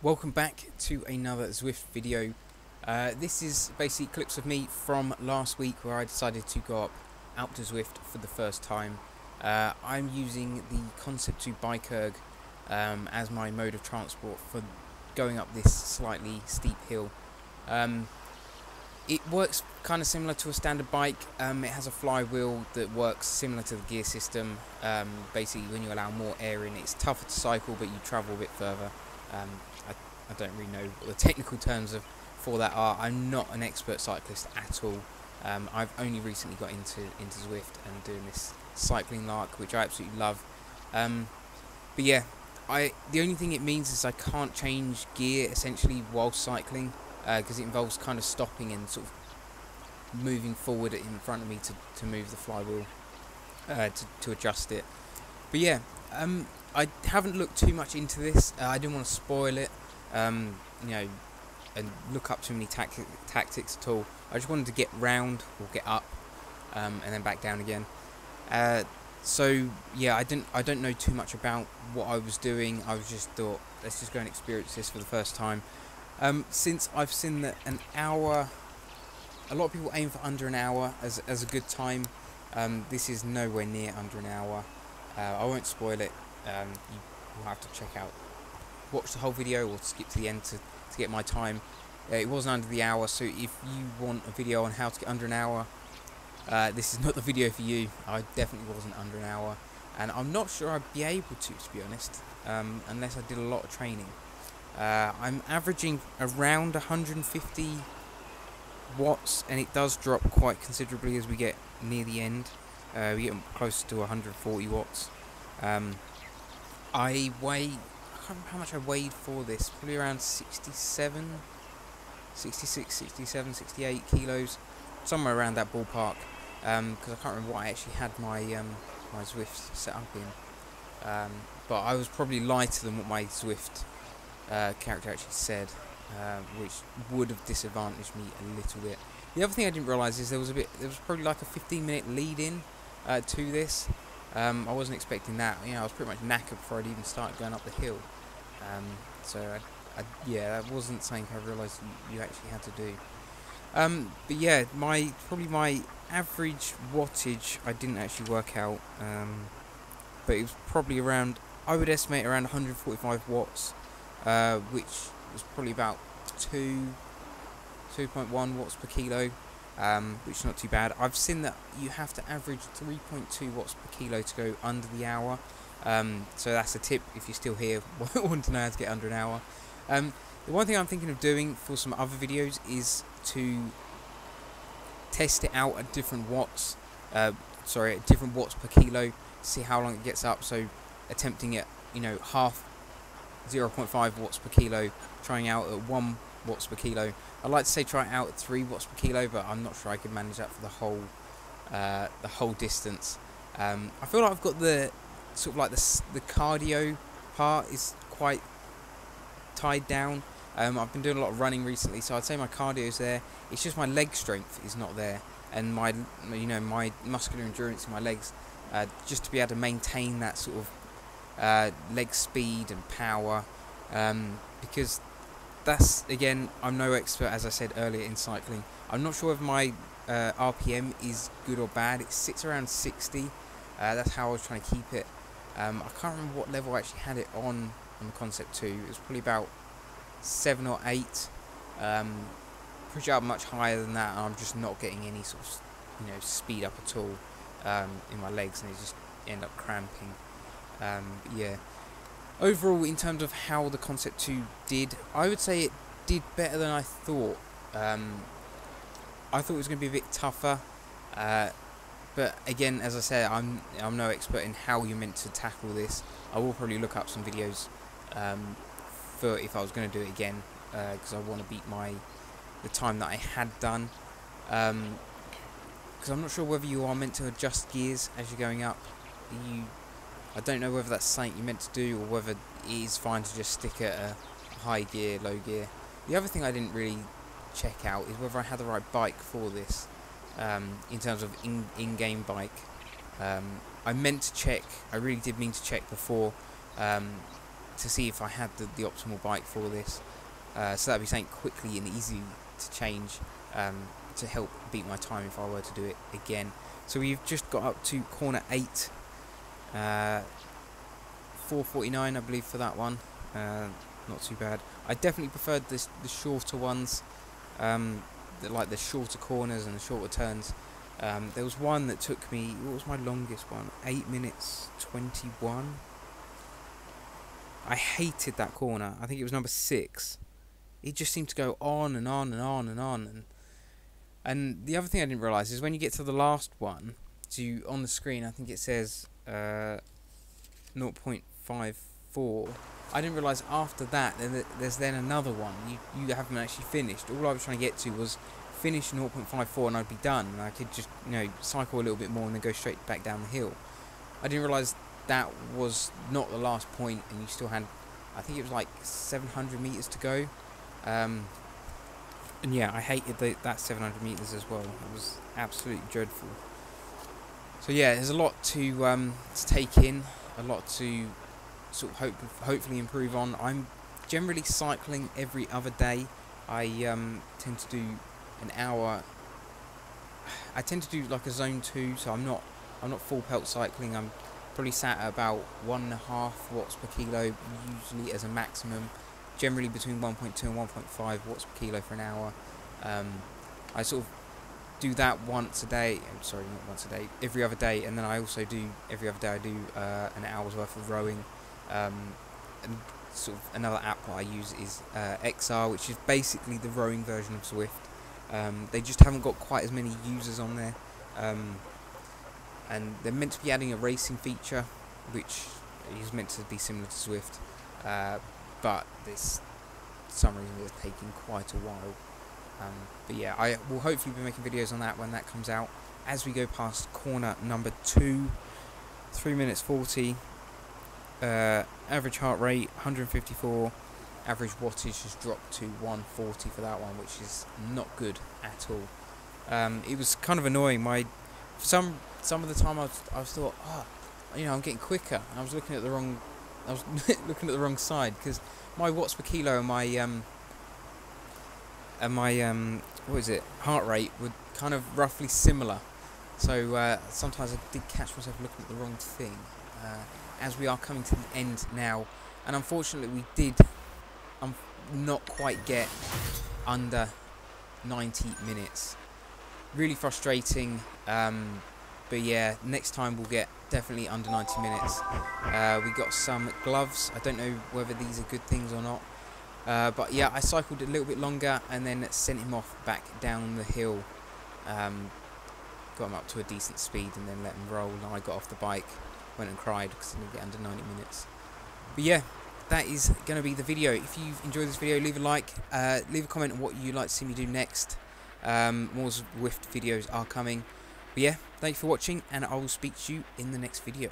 Welcome back to another Zwift video. Uh, this is basically clips of me from last week where I decided to go up Alpe Zwift for the first time. Uh, I'm using the Concept 2 Bike Erg um, as my mode of transport for going up this slightly steep hill. Um, it works kind of similar to a standard bike. Um, it has a flywheel that works similar to the gear system. Um, basically, when you allow more air in, it's tougher to cycle, but you travel a bit further. Um, I, I, don't really know what the technical terms of for that are. I'm not an expert cyclist at all. Um, I've only recently got into into Zwift and doing this cycling lark, which I absolutely love. Um, but yeah, I the only thing it means is I can't change gear essentially while cycling because uh, it involves kind of stopping and sort of moving forward in front of me to, to move the flywheel uh, to, to adjust it. But yeah, um, I haven't looked too much into this. Uh, I didn't want to spoil it, um, you know, and look up too many tacti tactics at all. I just wanted to get round or get up um, and then back down again. Uh, so yeah, I didn't. I don't know too much about what I was doing. I was just thought, let's just go and experience this for the first time. Um, since I've seen that an hour, a lot of people aim for under an hour as, as a good time. Um, this is nowhere near under an hour. Uh, I won't spoil it. Um, you will have to check out, watch the whole video or skip to the end to, to get my time. Uh, it wasn't under the hour, so if you want a video on how to get under an hour, uh, this is not the video for you. I definitely wasn't under an hour, and I'm not sure I'd be able to, to be honest, um, unless I did a lot of training. Uh, I'm averaging around 150 watts and it does drop quite considerably as we get near the end. Uh, we get close to 140 watts. Um, I weigh, I can't remember how much I weighed for this, probably around 67, 66, 67, 68 kilos, somewhere around that ballpark. Because um, I can't remember what I actually had my um, my Zwift set up in. Um, but I was probably lighter than what my Zwift uh, character actually said, uh, which would have disadvantaged me a little bit. The other thing I didn't realise is there was a bit, there was probably like a 15 minute lead in uh, to this. Um, I wasn't expecting that. You know, I was pretty much knackered before I'd even started going up the hill. Um, so I, I, yeah, that wasn't something I realised you, actually had to do. Um, but yeah, my probably my average wattage I didn't actually work out, um, but it was probably around. I would estimate around 145 watts uh, which was probably about 2, 2.1 watts per kilo, um, which is not too bad. I've seen that you have to average 3.2 watts per kilo to go under the hour, um, so that's a tip if you're still here, want to know how to get under an hour. Um, the one thing I'm thinking of doing for some other videos is to test it out at different watts, uh, sorry, at different watts per kilo, see how long it gets up, so attempting it, you know, half 0.5 watts per kilo, trying out at 1 watts per kilo. I'd like to say try it out at 3 watts per kilo, but I'm not sure I can manage that for the whole uh, the whole distance. Um, I feel like I've got the sort of like the, the cardio part is quite tied down. Um, I've been doing a lot of running recently, so I'd say my cardio is there. It's just my leg strength is not there, and my you know my muscular endurance in my legs, uh, just to be able to maintain that sort of uh, leg speed and power um, because that's again I'm no expert as I said earlier in cycling. I'm not sure if my uh, RPM is good or bad. It sits around 60 uh, that's how I was trying to keep it. Um, I can't remember what level I actually had it on on the Concept 2 it was probably about 7 or 8 um, pretty sure much higher than that and I'm just not getting any sort of you know speed up at all um, in my legs and they just end up cramping. Um, yeah. Overall, in terms of how the Concept 2 did, I would say it did better than I thought. Um, I thought it was going to be a bit tougher. Uh, but again, as I said, I'm I'm no expert in how you're meant to tackle this. I will probably look up some videos um, for if I was going to do it again because uh, I want to beat my the time that I had done. Because um, I'm not sure whether you are meant to adjust gears as you're going up. You I don't know whether that's something you're meant to do or whether it is fine to just stick at a high gear, low gear. The other thing I didn't really check out is whether I had the right bike for this um, in terms of in, in-game bike. Um, I meant to check, I really did mean to check before um, to see if I had the, the optimal bike for this. Uh, so that'd be something quickly and easy to change um, to help beat my time if I were to do it again. So we've just got up to corner 8, uh, 449 I believe for that one, uh, not too bad. I definitely preferred this, the shorter ones, um, the, like the shorter corners and the shorter turns. Um, there was one that took me, what was my longest one? 8 minutes 21. I hated that corner. I think it was number 6. It just seemed to go on and on and on and on. And, and the other thing I didn't realise is when you get to the last one, to on the screen, I think it says uh, 0.54. I didn't realise after that there's then another one. You you haven't actually finished. All I was trying to get to was finish 0.54 and I'd be done. And I could just, you know, cycle a little bit more and then go straight back down the hill. I didn't realise that was not the last point and you still had, I think it was like 700 metres to go. Um, and yeah, I hated the, that 700 metres as well. It was absolutely dreadful. So yeah, there's a lot to, um, to take in, a lot to sort of hope, hopefully improve on. I'm generally cycling every other day. I um, tend to do an hour. I tend to do like a zone two, so I'm not I'm not full pelt cycling. I'm probably sat at about one and a half watts per kilo, usually as a maximum. Generally between 1.2 and 1.5 watts per kilo for an hour. Um, I sort of do that once a day. I'm sorry, not once a day. Every other day, and then I also do every other day. I do uh, an hour's worth of rowing. Um, and sort of another app that I use is uh, XR, which is basically the rowing version of Zwift. Um, they just haven't got quite as many users on there. Um, and they're meant to be adding a racing feature, which is meant to be similar to Zwift, Uh, but this, some reason, is taking quite a while. Um, but yeah, I will hopefully be making videos on that when that comes out. As we go past corner number two, 3 minutes 40, uh, average heart rate 154 average wattage has dropped to 140 for that one, which is not good at all. Um, it was kind of annoying. My some some of the time I was, I was thought, oh, you know, I'm getting quicker. I was looking at the wrong, I was looking at the wrong side because my watts per kilo and my um and my um what is it heart rate were kind of roughly similar. So uh, sometimes I did catch myself looking at the wrong thing. Uh, as we are coming to the end now, and unfortunately we did I'm not quite get under 90 minutes. Really frustrating, um, but yeah, next time we'll get definitely under 90 minutes. Uh, we got some gloves. I don't know whether these are good things or not. Uh, but yeah, I cycled a little bit longer and then sent him off back down the hill. Um, got him up to a decent speed and then let him roll. And I got off the bike, went and cried because I didn't get under 90 minutes. But yeah, that is going to be the video. If you've enjoyed this video, leave a like, uh, leave a comment on what you'd like to see me do next. Um, more Zwift videos are coming. But yeah, thanks for watching, and I will speak to you in the next video.